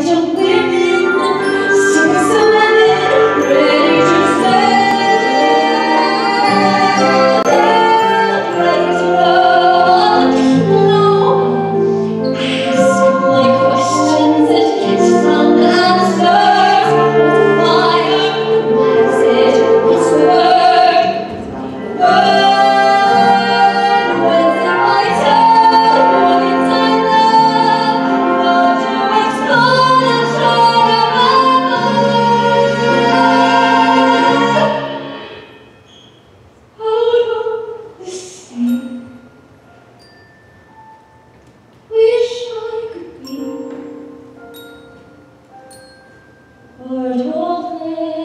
bunch of be part of